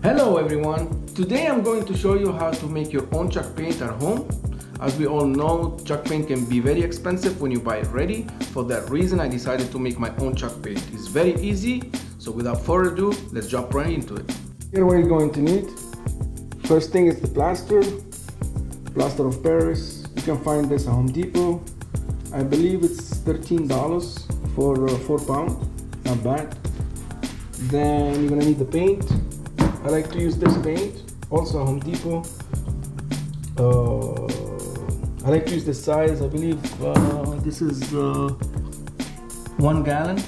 Hello everyone! Today I'm going to show you how to make your own chalk paint at home. As we all know, chalk paint can be very expensive when you buy it ready. For that reason, I decided to make my own chalk paint. It's very easy, so without further ado, let's jump right into it. Here what you're going to need. First thing is the plaster. Plaster of Paris. You can find this at Home Depot. I believe it's $13 for uh, 4 pound. Not bad. Then you're gonna need the paint. I like to use this paint, also Home Depot. Uh, I like to use this size. I believe uh, this is uh, one gallon,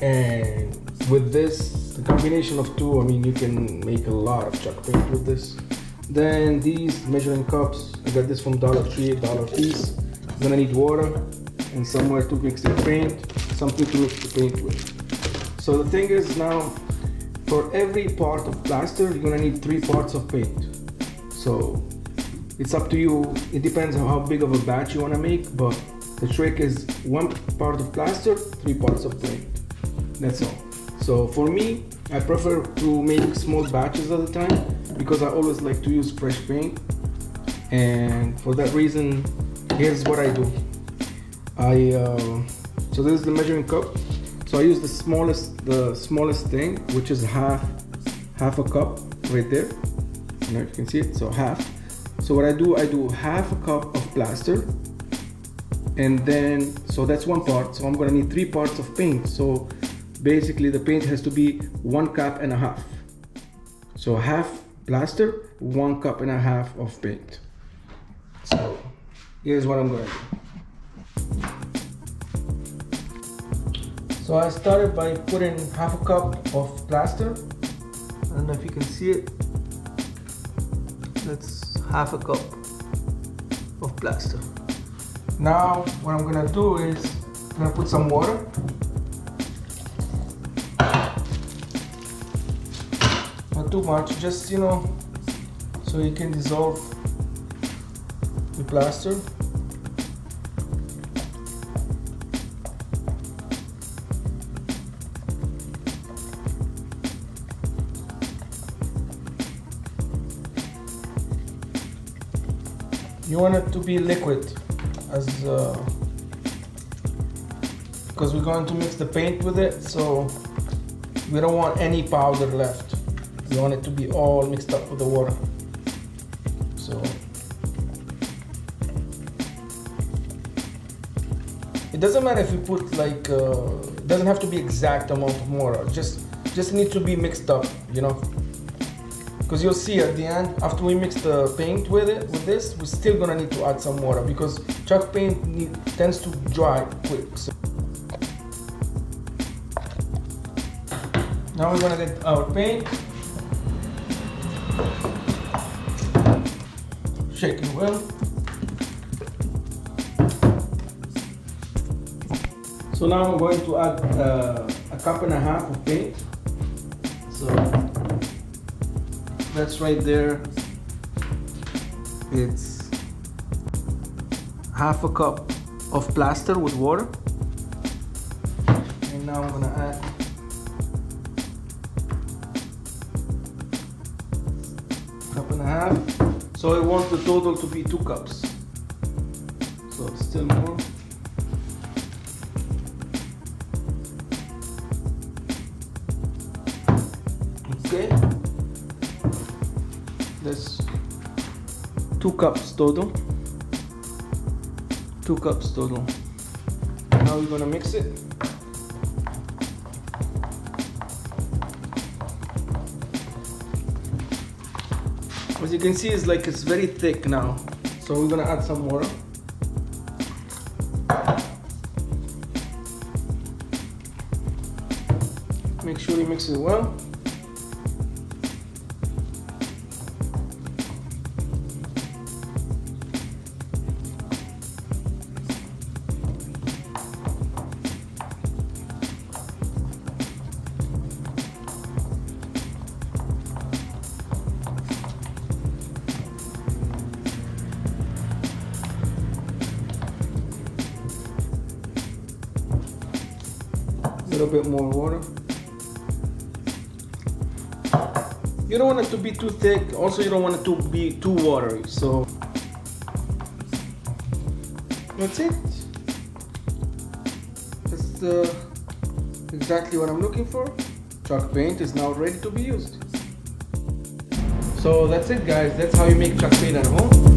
and with this, the combination of two, I mean, you can make a lot of chalk paint with this. Then these measuring cups, I got this from Dollar Tree, dollar piece. I'm gonna need water and somewhere to mix the paint, something to mix the paint with. So the thing is now, for every part of plaster, you're gonna need three parts of paint. So it's up to you. It depends on how big of a batch you wanna make, but the trick is one part of plaster, three parts of paint. That's all. So for me, I prefer to make small batches at a time because I always like to use fresh paint. And for that reason, here's what I do. I uh, so this is the measuring cup. So I use the smallest the smallest thing, which is half half a cup right there. You know, you can see it. So half. So what I do, I do half a cup of plaster, and then so that's one part. So I'm gonna need three parts of paint. So basically, the paint has to be one cup and a half. So half plaster, one cup and a half of paint. So here's what I'm gonna do. So I started by putting half a cup of plaster. I don't know if you can see it. That's half a cup of plaster. Now what I'm gonna do is I'm gonna put some water. Not too much, just you know, so you can dissolve the plaster. You want it to be liquid as uh, because we're going to mix the paint with it so we don't want any powder left. We want it to be all mixed up with the water. So it doesn't matter if you put like uh, it doesn't have to be exact amount of water just just need to be mixed up you know because you'll see at the end after we mix the paint with it with this we're still gonna need to add some water because chalk paint need, tends to dry quick so. now we're gonna get our paint. Shake it well. So now I'm going to add uh, a cup and a half of paint. So that's right there. It's half a cup of plaster with water. And now I'm gonna add cup and a half. So I want the total to be two cups. So still more. Okay 2 cups total. 2 cups total. Now we're gonna mix it. As you can see it's like it's very thick now. So we're gonna add some water. Make sure you mix it well. Little bit more water. you don't want it to be too thick. Also you don't want it to be too watery so. That's it. That's the, exactly what I'm looking for. Chalk paint is now ready to be used. So that's it guys. That's how you make chalk paint at home. uh,